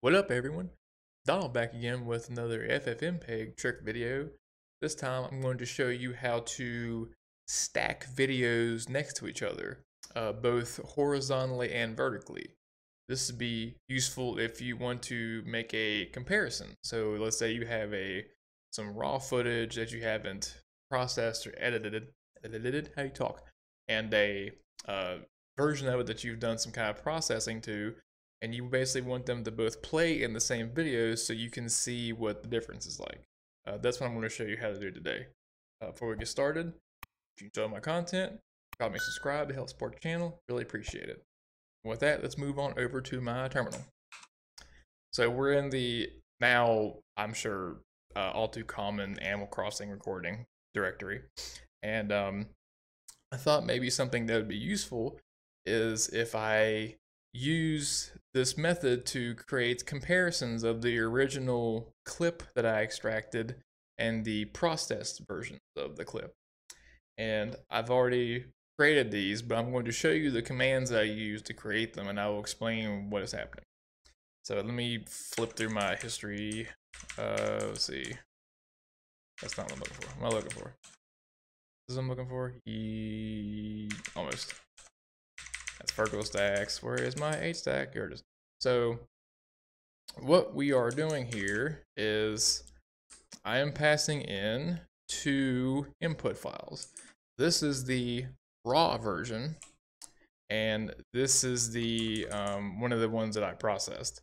What up everyone? Donald back again with another FFmpeg trick video. This time I'm going to show you how to stack videos next to each other, uh, both horizontally and vertically. This would be useful if you want to make a comparison. So let's say you have a some raw footage that you haven't processed or edited, edited, how you talk, and a uh, version of it that you've done some kind of processing to, and you basically want them to both play in the same video so you can see what the difference is like. Uh, that's what I'm going to show you how to do today. Uh, before we get started, if you enjoy my content, me subscribe to help support the channel. Really appreciate it. With that, let's move on over to my terminal. So we're in the now, I'm sure, uh, all too common Animal Crossing recording directory. And um, I thought maybe something that would be useful is if I use this method to create comparisons of the original clip that I extracted and the processed version of the clip. And I've already created these, but I'm going to show you the commands I use to create them and I will explain what is happening. So let me flip through my history. Uh, let's see. That's not what I'm looking for. What am I looking for? This is what I'm looking for? E almost. That's vertical stacks. Where is my H-stack? Here it is. So what we are doing here is I am passing in two input files. This is the raw version, and this is the um, one of the ones that I processed.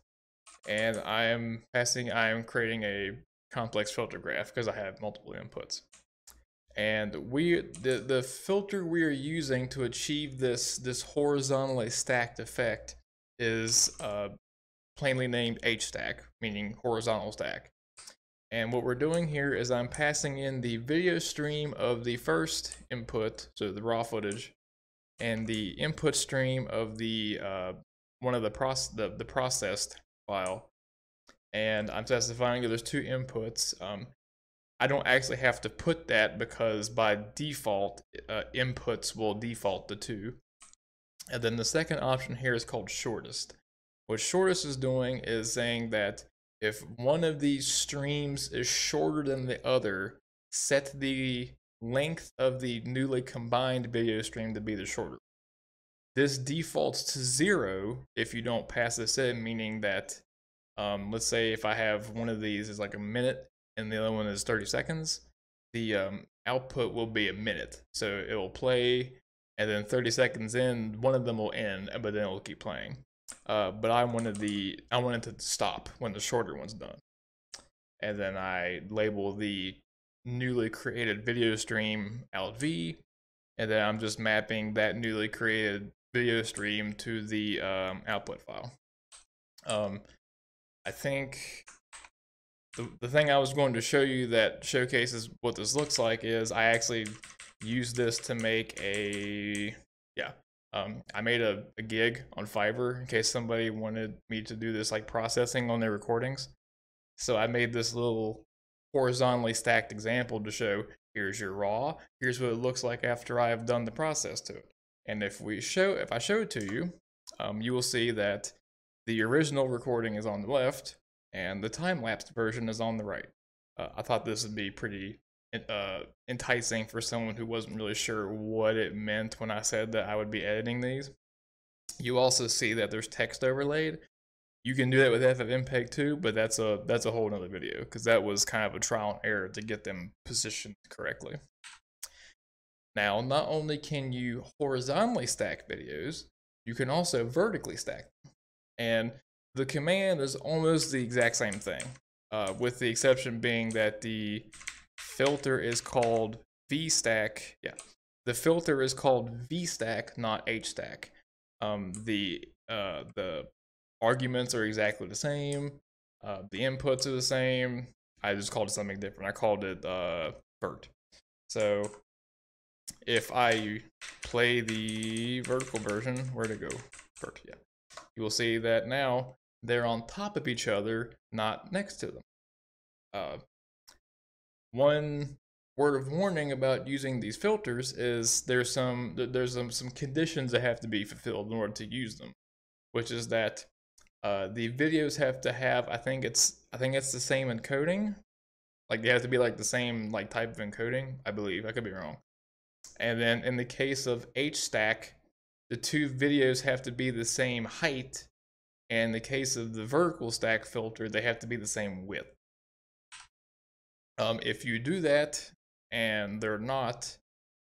And I am passing, I am creating a complex filter graph because I have multiple inputs. And we the, the filter we are using to achieve this, this horizontally stacked effect is uh, plainly named H-stack, meaning horizontal stack. And what we're doing here is I'm passing in the video stream of the first input, so the raw footage, and the input stream of the uh, one of the, proce the, the processed file. And I'm specifying that there's two inputs. Um, I don't actually have to put that because by default, uh, inputs will default to two. And then the second option here is called shortest. What shortest is doing is saying that if one of these streams is shorter than the other, set the length of the newly combined video stream to be the shorter. This defaults to zero if you don't pass this in, meaning that, um, let's say if I have one of these is like a minute and the other one is 30 seconds, the um, output will be a minute. So it will play, and then 30 seconds in, one of them will end, but then it will keep playing. Uh, but I wanted the I wanted to stop when the shorter one's done, and then I label the newly created video stream out V, and then I'm just mapping that newly created video stream to the um, output file. Um, I think the, thing I was going to show you that showcases what this looks like is I actually use this to make a, yeah, um, I made a, a gig on Fiverr in case somebody wanted me to do this like processing on their recordings. So I made this little horizontally stacked example to show here's your raw, here's what it looks like after I have done the process to it. And if we show, if I show it to you, um, you will see that the original recording is on the left and the time-lapsed version is on the right. Uh, I thought this would be pretty uh, enticing for someone who wasn't really sure what it meant when I said that I would be editing these. You also see that there's text overlaid. You can do that with FFmpeg too, but that's a that's a whole other video because that was kind of a trial and error to get them positioned correctly. Now, not only can you horizontally stack videos, you can also vertically stack them. And the command is almost the exact same thing, uh, with the exception being that the filter is called vstack. Yeah, the filter is called vstack, not hstack. Um, the uh, the arguments are exactly the same. Uh, the inputs are the same. I just called it something different. I called it uh, vert. So if I play the vertical version, where to go? Vert, yeah. You will see that now they're on top of each other, not next to them. Uh, one word of warning about using these filters is there's some there's some, some conditions that have to be fulfilled in order to use them, which is that uh, the videos have to have I think it's I think it's the same encoding. Like they have to be like the same like type of encoding, I believe. I could be wrong. And then in the case of HStack, the two videos have to be the same height. And in the case of the vertical stack filter, they have to be the same width. Um, if you do that and they're not,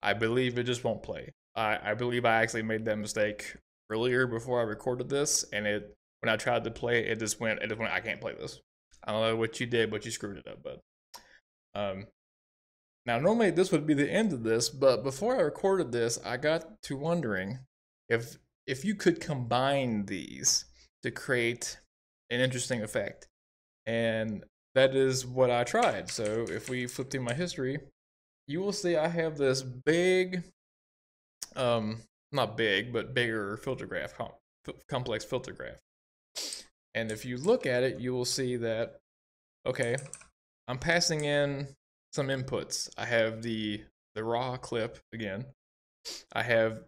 I believe it just won't play. I, I believe I actually made that mistake earlier before I recorded this, and it when I tried to play it, it just went it just went I can't play this. I don't know what you did, but you screwed it up. But um, now normally this would be the end of this, but before I recorded this, I got to wondering if if you could combine these to create an interesting effect, and that is what I tried. So if we flip through my history, you will see I have this big, um, not big, but bigger filter graph, com complex filter graph. And if you look at it, you will see that, okay, I'm passing in some inputs. I have the, the raw clip again. I have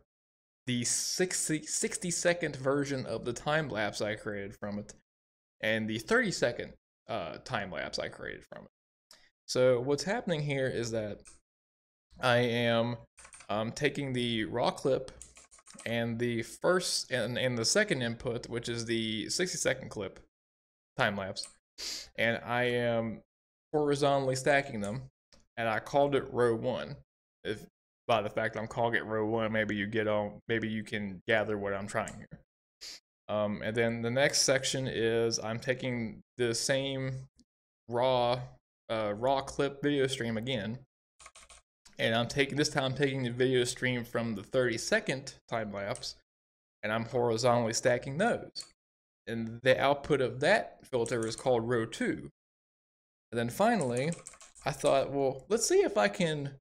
the 60, 60 second version of the time lapse I created from it, and the 30 second uh, time lapse I created from it. So what's happening here is that I am um, taking the raw clip and the first and, and the second input, which is the 60 second clip time lapse, and I am horizontally stacking them, and I called it row one. If by the fact I'm calling it row one, maybe you get on, maybe you can gather what I'm trying here. Um, and then the next section is I'm taking the same raw uh, raw clip video stream again, and I'm taking this time I'm taking the video stream from the 30 second time lapse, and I'm horizontally stacking those. And the output of that filter is called row two. And then finally, I thought, well, let's see if I can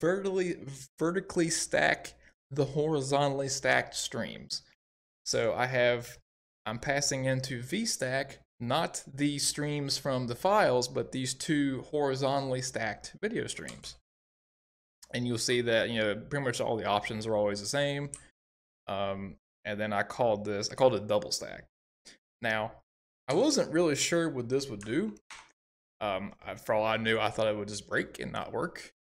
vertically vertically stack the horizontally stacked streams. So I have I'm passing into VStack not the streams from the files, but these two horizontally stacked video streams. And you'll see that, you know, pretty much all the options are always the same. Um, and then I called this, I called it double stack. Now, I wasn't really sure what this would do. Um, for all I knew, I thought it would just break and not work.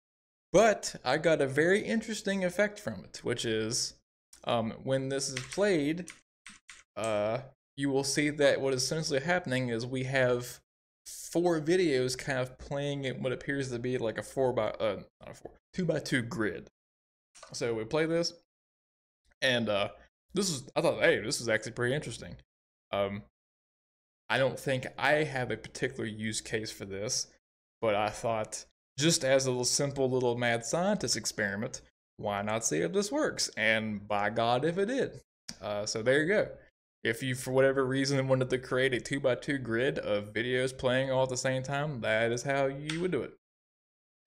But I got a very interesting effect from it, which is um, when this is played, uh, you will see that what is essentially happening is we have four videos kind of playing in what appears to be like a four by uh not a four two by two grid. So we play this, and uh, this is I thought hey this is actually pretty interesting. Um, I don't think I have a particular use case for this, but I thought just as a little simple little mad scientist experiment, why not see if this works? And by God, if it did. Uh, so there you go. If you, for whatever reason, wanted to create a 2x2 grid of videos playing all at the same time, that is how you would do it.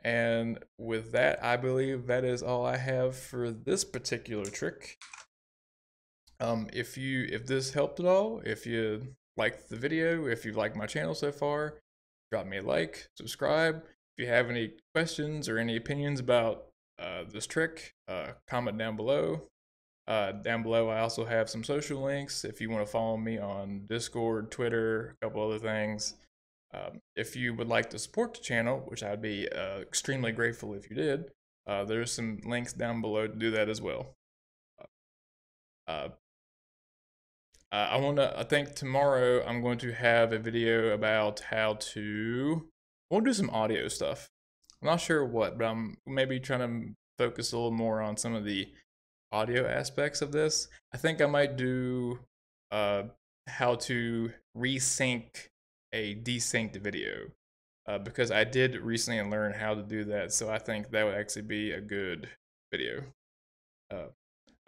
And with that, I believe that is all I have for this particular trick. Um, if you if this helped at all, if you liked the video, if you liked my channel so far, drop me a like, subscribe, if you have any questions or any opinions about uh, this trick, uh, comment down below. Uh, down below, I also have some social links if you want to follow me on Discord, Twitter, a couple other things. Um, if you would like to support the channel, which I'd be uh, extremely grateful if you did, uh, there's some links down below to do that as well. Uh, I want to, I think tomorrow I'm going to have a video about how to We'll do some audio stuff. I'm not sure what, but I'm maybe trying to focus a little more on some of the audio aspects of this. I think I might do uh, how to resync a desynced video uh, because I did recently learn how to do that. So I think that would actually be a good video. Uh,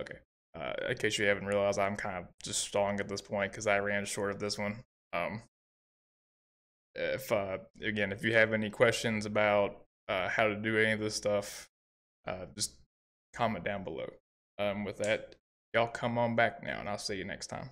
okay. Uh, in case you haven't realized, I'm kind of just stalling at this point because I ran short of this one. Um, if uh, again, if you have any questions about uh, how to do any of this stuff, uh, just comment down below. Um, with that, y'all come on back now, and I'll see you next time.